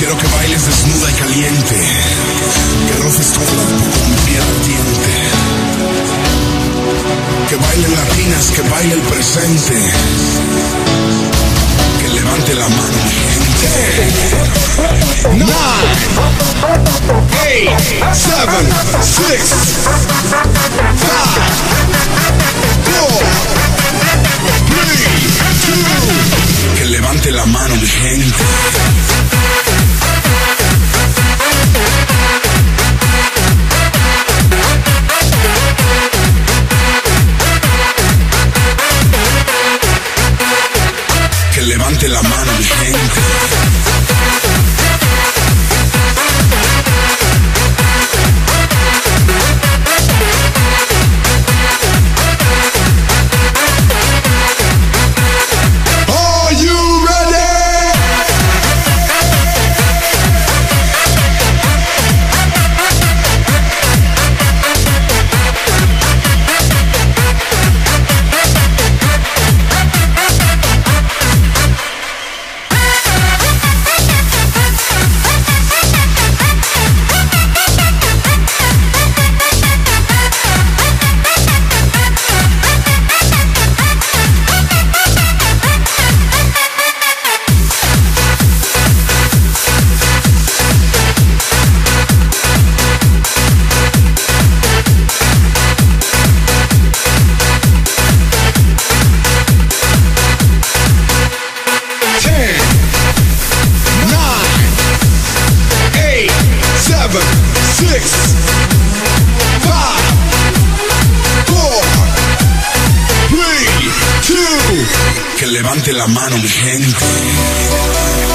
Quiero que bailes desnuda y caliente. Que roces tu cuerpo con piel ardiente. Que bailen latinas, que baile el presente. Que levante la mano mi gente. Nine, eight, seven, six, five, levante la mano mi gente.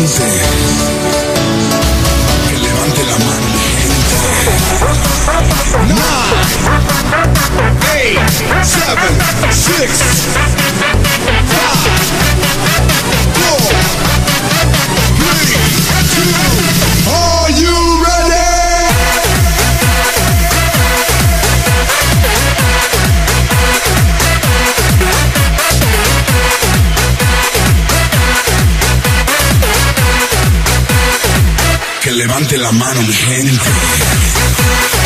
Presente. Que levante la mano mi gente. Nine, eight, seven, six, levante la mano mi gente.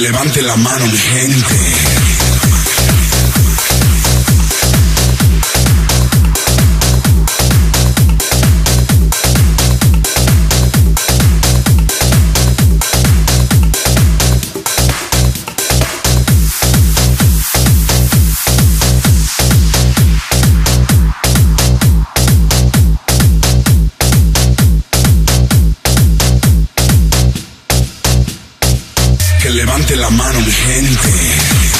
Levante la mano mi gente. Levante la mano, mi gente.